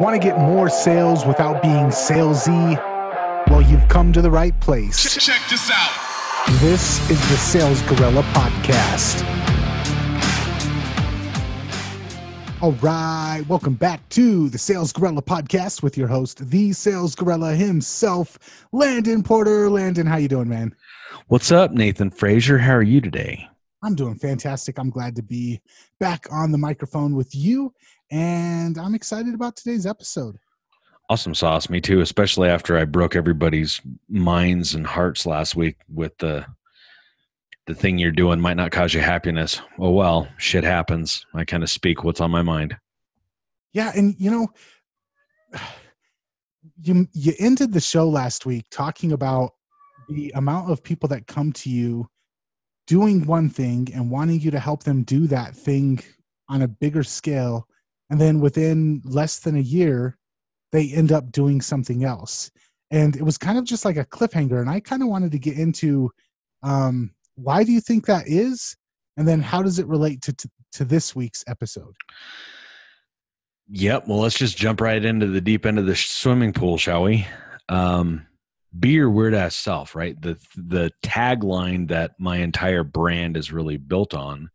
Want to get more sales without being salesy? Well, you've come to the right place. Check this out. This is the Sales Gorilla Podcast. All right, welcome back to the Sales Gorilla Podcast with your host, the Sales Gorilla himself, Landon Porter. Landon, how you doing, man? What's up, Nathan Frazier? How are you today? I'm doing fantastic. I'm glad to be back on the microphone with you, and I'm excited about today's episode. Awesome sauce, me too. Especially after I broke everybody's minds and hearts last week with the the thing you're doing might not cause you happiness. Oh well, shit happens. I kind of speak what's on my mind. Yeah, and you know, you you ended the show last week talking about the amount of people that come to you doing one thing and wanting you to help them do that thing on a bigger scale and then within less than a year they end up doing something else. And it was kind of just like a cliffhanger. And i kind of wanted to get into um, why do you think that is? And then how does it relate to, to, to this week's episode? Yep. Well let's just jump right into the deep end of the swimming pool shall we? Um, be your weird ass self right? The the tagline that my entire brand is really built on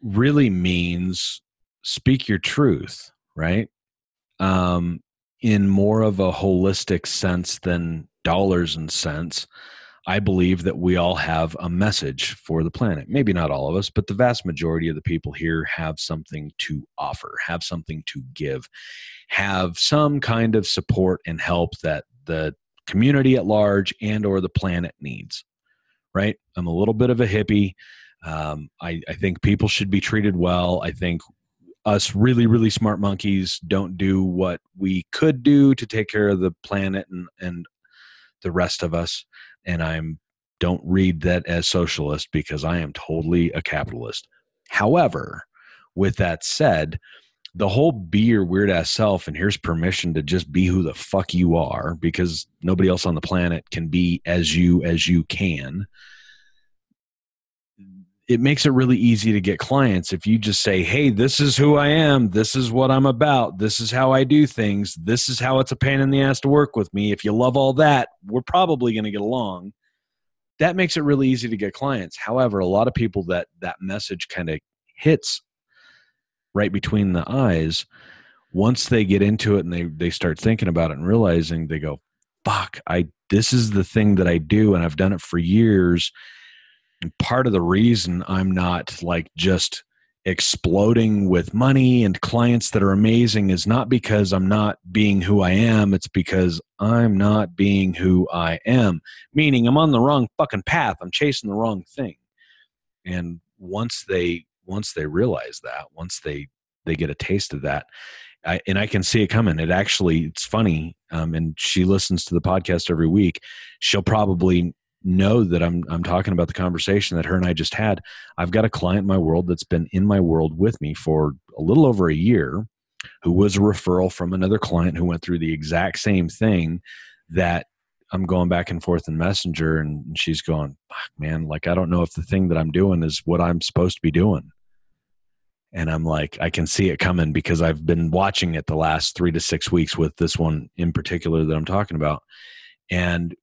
really means speak your truth right? Um in more of a holistic sense than dollars and cents i believe that we all have a message for the planet. Maybe not all of us but the vast majority of the people here have something to offer have something to give have some kind of support and help that the community at large and or the planet needs right? I'm a little bit of a hippie. Um, I, I think people should be treated well. I think us really really smart monkeys don't do what we could do to take care of the planet and and the rest of us and i'm don't read that as socialist because i am totally a capitalist. However with that said the whole be your weird ass self and here's permission to just be who the fuck you are because nobody else on the planet can be as you as you can it makes it really easy to get clients. If you just say hey this is who i am. This is what i'm about. This is how i do things. This is how it's a pain in the ass to work with me. If you love all that we're probably going to get along. That makes it really easy to get clients. However a lot of people that that message kind of hits right between the eyes. Once they get into it and they they start thinking about it and realizing they go fuck i this is the thing that i do and i've done it for years and part of the reason i'm not like just exploding with money and clients that are amazing is not because i'm not being who i am it's because i'm not being who i am. Meaning i'm on the wrong fucking path i'm chasing the wrong thing. And once they once they realize that once they they get a taste of that I, and i can see it coming. It actually it's funny um, and she listens to the podcast every week she'll probably know that i'm i'm talking about the conversation that her and i just had i've got a client in my world that's been in my world with me for a little over a year who was a referral from another client who went through the exact same thing that I'm going back and forth in Messenger, and she's going, "Man, like I don't know if the thing that I'm doing is what I'm supposed to be doing." and i'm like i can see it coming because i've been watching it the last three to six weeks with this one in particular that i'm talking about and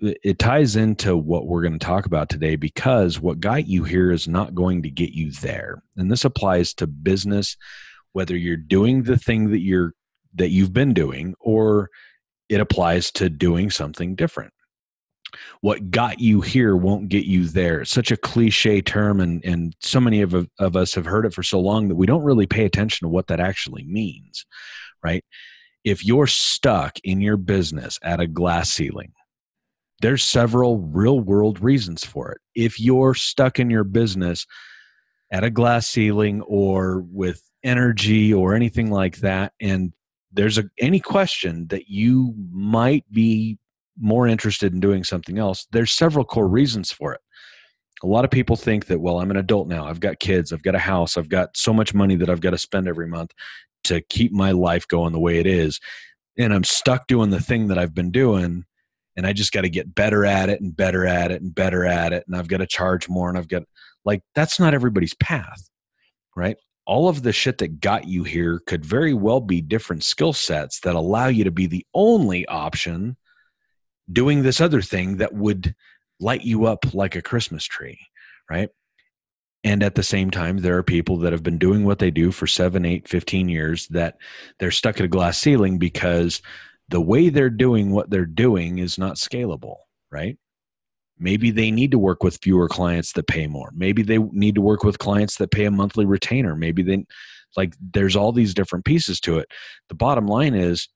it ties into what we're going to talk about today because what got you here is not going to get you there and this applies to business whether you're doing the thing that you're that you've been doing or it applies to doing something different what got you here won't get you there. It's such a cliche term, and, and so many of, of us have heard it for so long that we don't really pay attention to what that actually means, right? If you're stuck in your business at a glass ceiling, there's several real world reasons for it. If you're stuck in your business at a glass ceiling or with energy or anything like that, and there's a, any question that you might be more interested in doing something else, there's several core reasons for it. A lot of people think that, well, I'm an adult now. I've got kids. I've got a house. I've got so much money that I've got to spend every month to keep my life going the way it is. And I'm stuck doing the thing that I've been doing. And I just got to get better at it and better at it and better at it. And I've got to charge more. And I've got, like, that's not everybody's path, right? all of the shit that got you here could very well be different skill sets that allow you to be the only option doing this other thing that would light you up like a Christmas tree, right? And at the same time, there are people that have been doing what they do for seven, eight, 15 years that they're stuck at a glass ceiling because the way they're doing what they're doing is not scalable, right? Maybe they need to work with fewer clients that pay more. Maybe they need to work with clients that pay a monthly retainer. Maybe they like there's all these different pieces to it. The bottom line is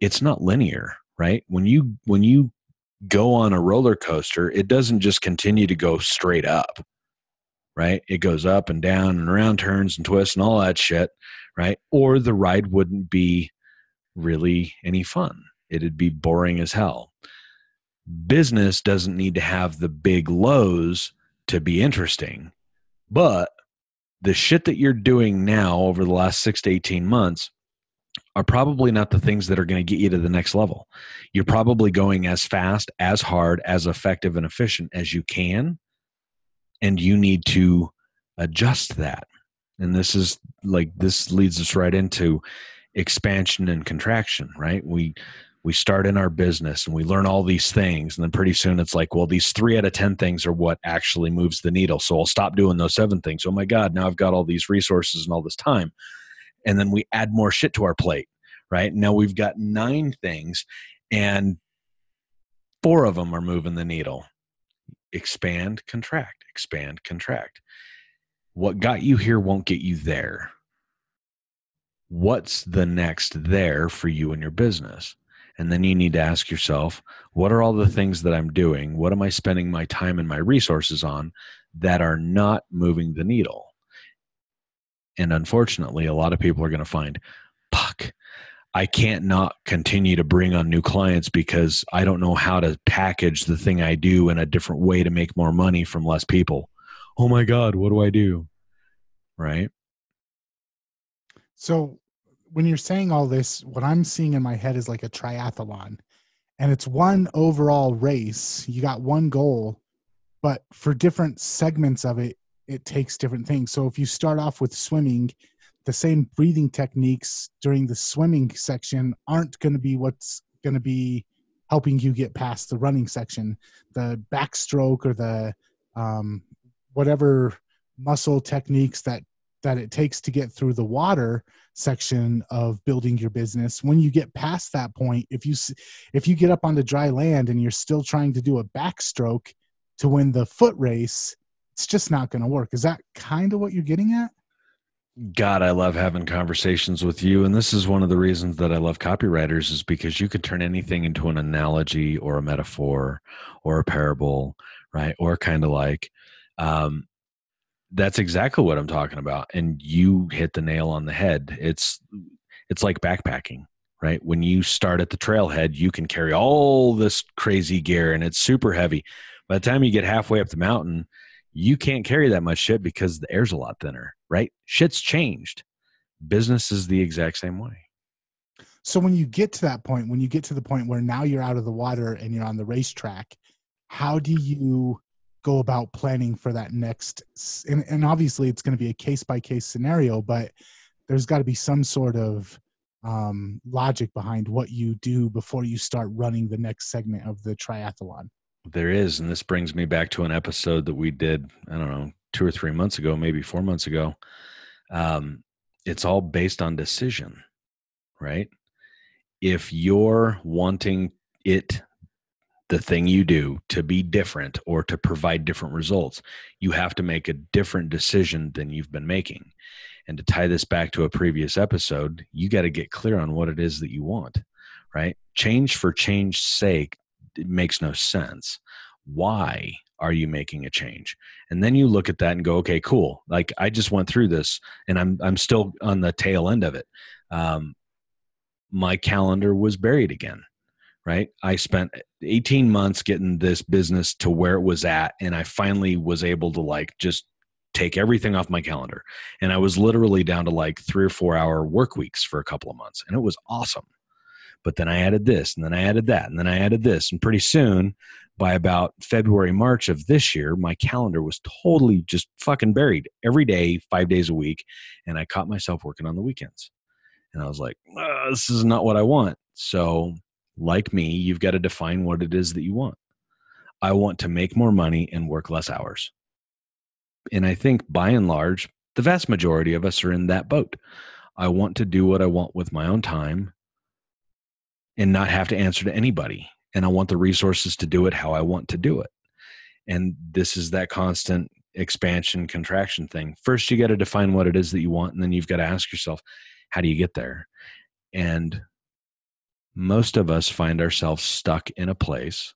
it's not linear, right? When you when you go on a roller coaster, it doesn't just continue to go straight up. Right? It goes up and down and around turns and twists and all that shit, right? Or the ride wouldn't be really any fun. It'd be boring as hell business doesn't need to have the big lows to be interesting. But the shit that you're doing now over the last six to 18 months are probably not the things that are going to get you to the next level. You're probably going as fast, as hard, as effective, and efficient as you can. And you need to adjust that. And this is like, this leads us right into expansion and contraction, right? We, we start in our business and we learn all these things and then pretty soon it's like well these three out of ten things are what actually moves the needle. So i'll stop doing those seven things. Oh my god now i've got all these resources and all this time. And then we add more shit to our plate right? Now we've got nine things and four of them are moving the needle. Expand contract expand contract. What got you here won't get you there what's the next there for you and your business and then you need to ask yourself, what are all the things that I'm doing? What am I spending my time and my resources on that are not moving the needle? And unfortunately, a lot of people are going to find, fuck, I can't not continue to bring on new clients because I don't know how to package the thing I do in a different way to make more money from less people. Oh my God, what do I do? Right. So when you're saying all this, what I'm seeing in my head is like a triathlon, and it's one overall race. You got one goal, but for different segments of it, it takes different things. So if you start off with swimming, the same breathing techniques during the swimming section aren't going to be what's going to be helping you get past the running section. The backstroke or the um, whatever muscle techniques that that it takes to get through the water section of building your business. When you get past that point if you if you get up onto dry land and you're still trying to do a backstroke to win the foot race it's just not going to work. Is that kind of what you're getting at? God i love having conversations with you and this is one of the reasons that i love copywriters is because you could turn anything into an analogy or a metaphor or a parable right or kind of like um, that's exactly what I'm talking about. And you hit the nail on the head. It's it's like backpacking, right? When you start at the trailhead, you can carry all this crazy gear and it's super heavy. By the time you get halfway up the mountain, you can't carry that much shit because the air's a lot thinner, right? Shit's changed. Business is the exact same way. So when you get to that point, when you get to the point where now you're out of the water and you're on the racetrack, how do you go about planning for that next and, and obviously it's going to be a case by case scenario but there's got to be some sort of um, logic behind what you do before you start running the next segment of the triathlon. There is and this brings me back to an episode that we did i don't know two or three months ago maybe four months ago. Um, it's all based on decision right? If you're wanting it the thing you do to be different or to provide different results, you have to make a different decision than you've been making. And to tie this back to a previous episode, you got to get clear on what it is that you want, right? Change for change's sake it makes no sense. Why are you making a change? And then you look at that and go, okay, cool. Like I just went through this and I'm I'm still on the tail end of it. Um, my calendar was buried again right? I spent 18 months getting this business to where it was at, and I finally was able to like just take everything off my calendar. And I was literally down to like three or four hour work weeks for a couple of months, and it was awesome. But then I added this, and then I added that, and then I added this, and pretty soon by about February, March of this year, my calendar was totally just fucking buried every day, five days a week. And I caught myself working on the weekends. And I was like, this is not what I want. So, like me, you've got to define what it is that you want. I want to make more money and work less hours. And I think by and large, the vast majority of us are in that boat. I want to do what I want with my own time and not have to answer to anybody. And I want the resources to do it how I want to do it. And this is that constant expansion contraction thing. First, you got to define what it is that you want, and then you've got to ask yourself, how do you get there? And most of us find ourselves stuck in a place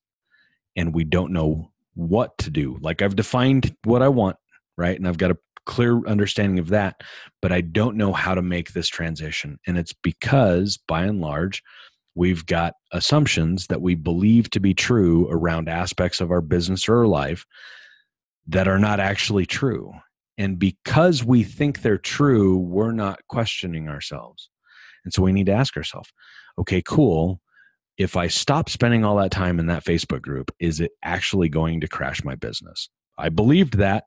and we don't know what to do. Like I've defined what I want, right? And I've got a clear understanding of that, but I don't know how to make this transition. And it's because, by and large, we've got assumptions that we believe to be true around aspects of our business or our life that are not actually true. And because we think they're true, we're not questioning ourselves. And so we need to ask ourselves, okay, cool. If I stop spending all that time in that Facebook group, is it actually going to crash my business? I believed that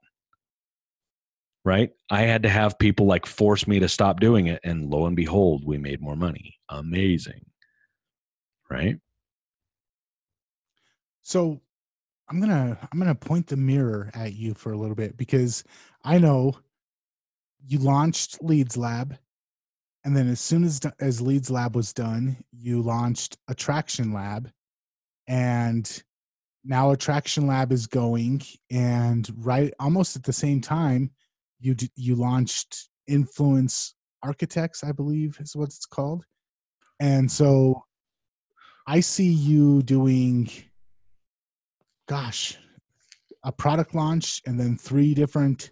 right? I had to have people like force me to stop doing it. And lo and behold, we made more money. Amazing. Right. So I'm gonna I'm gonna point the mirror at you for a little bit because I know you launched Leads Lab, and then as soon as as Leads Lab was done, you launched Attraction Lab, and now Attraction Lab is going, and right almost at the same time, you you launched influence architects i believe is what it's called. And so i see you doing gosh a product launch and then three different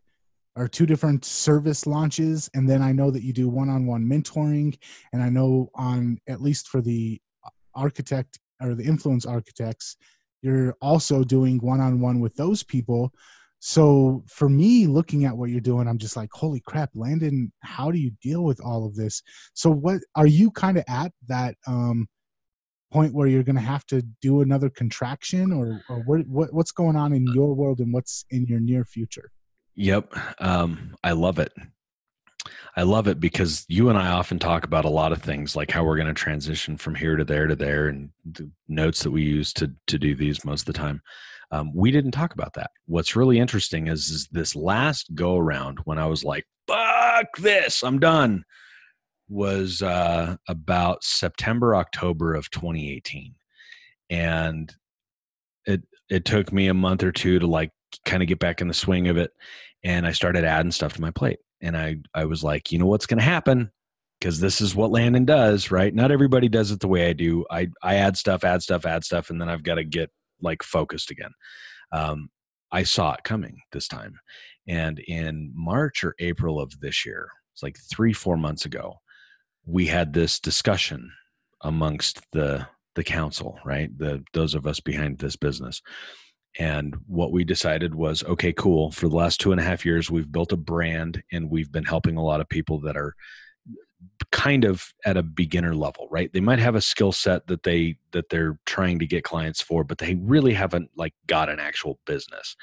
or two different service launches and then i know that you do one-on-one mentoring and i know on at least for the architect or the influence architects you're also doing one-on-one with those people. So for me looking at what you're doing i'm just like holy crap landon how do you deal with all of this? So what are you kind of at that um point where you're going to have to do another contraction or, or what, what what's going on in your world and what's in your near future yep um i love it I love it because you and I often talk about a lot of things like how we're going to transition from here to there to there and the notes that we use to to do these most of the time. Um, we didn't talk about that. What's really interesting is, is this last go around when I was like, fuck this, I'm done, was uh, about September, October of 2018. And it, it took me a month or two to like kind of get back in the swing of it. And I started adding stuff to my plate. And I, I was like, you know what's going to happen? because this is what Landon does, right? Not everybody does it the way I do. I I add stuff, add stuff, add stuff, and then I've got to get like focused again. Um, I saw it coming this time. And in March or April of this year, it's like three, four months ago, we had this discussion amongst the the council, right? The those of us behind this business. And what we decided was, okay, cool. For the last two and a half years, we've built a brand and we've been helping a lot of people that are kind of at a beginner level right? They might have a skill set that they that they're trying to get clients for but they really haven't like got an actual business.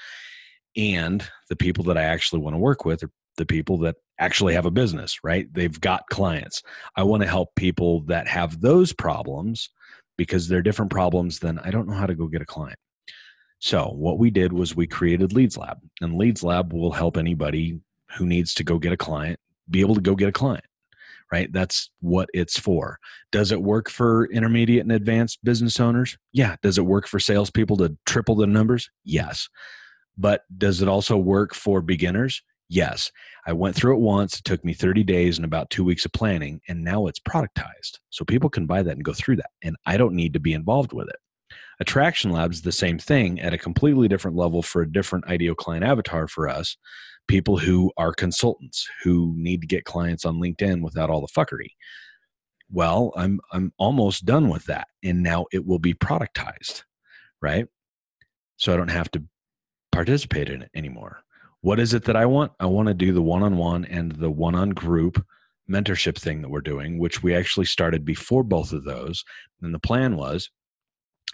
And the people that i actually want to work with are the people that actually have a business right? They've got clients. I want to help people that have those problems because they're different problems than i don't know how to go get a client so what we did was we created leads lab and leads lab will help anybody who needs to go get a client be able to go get a client right? That's what it's for. Does it work for intermediate and advanced business owners? Yeah. Does it work for salespeople to triple the numbers? Yes. But does it also work for beginners? Yes. I went through it once. It took me 30 days and about two weeks of planning, and now it's productized. So people can buy that and go through that. And I don't need to be involved with it. Attraction Labs, the same thing at a completely different level for a different ideal client avatar for us people who are consultants who need to get clients on LinkedIn without all the fuckery. Well, I'm I'm almost done with that and now it will be productized, right? So I don't have to participate in it anymore. What is it that I want? I want to do the one-on-one and the one-on group mentorship thing that we're doing, which we actually started before both of those. And the plan was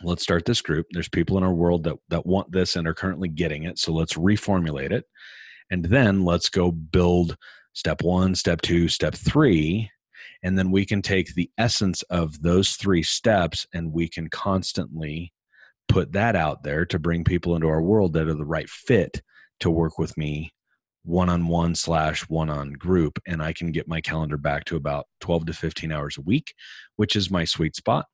let's start this group. There's people in our world that, that want this and are currently getting it. So let's reformulate it. And then let's go build step one, step two, step three. And then we can take the essence of those three steps and we can constantly put that out there to bring people into our world that are the right fit to work with me one on one slash one on group. And I can get my calendar back to about 12 to 15 hours a week, which is my sweet spot.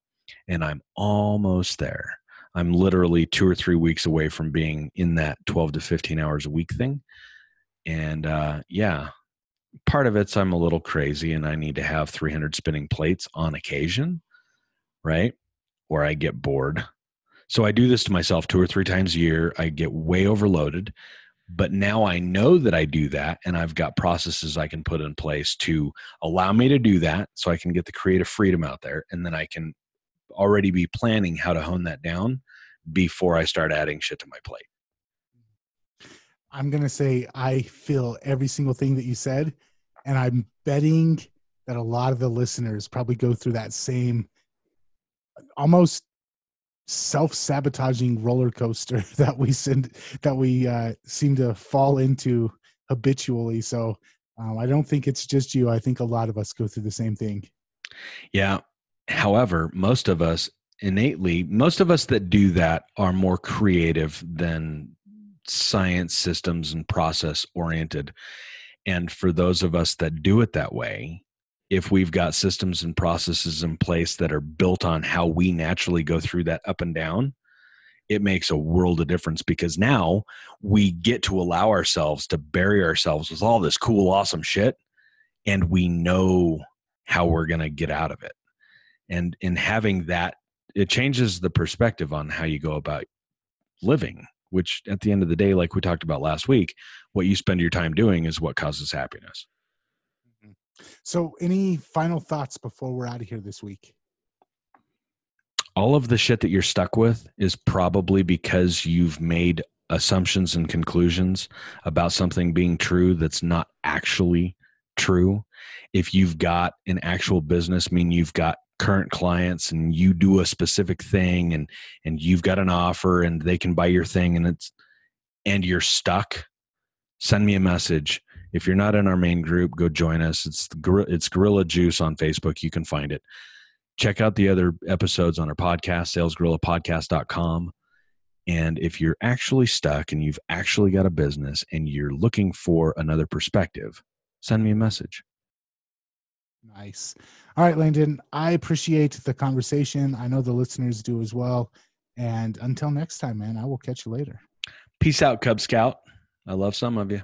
And I'm almost there. I'm literally two or three weeks away from being in that 12 to 15 hours a week thing. And uh, yeah, part of it's I'm a little crazy and I need to have 300 spinning plates on occasion, right? Or I get bored. So I do this to myself two or three times a year. I get way overloaded but now I know that I do that, and I've got processes I can put in place to allow me to do that so I can get the creative freedom out there. And then I can already be planning how to hone that down before I start adding shit to my plate. I'm going to say I feel every single thing that you said, and I'm betting that a lot of the listeners probably go through that same almost self-sabotaging roller coaster that we send that we uh, seem to fall into habitually. So um, i don't think it's just you. I think a lot of us go through the same thing. Yeah however most of us innately most of us that do that are more creative than science systems and process oriented and for those of us that do it that way if we've got systems and processes in place that are built on how we naturally go through that up and down, it makes a world of difference because now we get to allow ourselves to bury ourselves with all this cool, awesome shit, and we know how we're going to get out of it. And in having that, it changes the perspective on how you go about living, which at the end of the day, like we talked about last week, what you spend your time doing is what causes happiness. Mm-hmm. So, any final thoughts before we're out of here this week? All of the shit that you're stuck with is probably because you've made assumptions and conclusions about something being true that's not actually true. If you've got an actual business, mean you've got current clients and you do a specific thing and and you've got an offer and they can buy your thing and it's and you're stuck, send me a message if you're not in our main group, go join us. It's it's Gorilla Juice on Facebook. You can find it. Check out the other episodes on our podcast, salesgorillapodcast.com. And if you're actually stuck and you've actually got a business and you're looking for another perspective, send me a message. Nice. All right, Landon, I appreciate the conversation. I know the listeners do as well. And until next time, man, I will catch you later. Peace out, Cub Scout. I love some of you.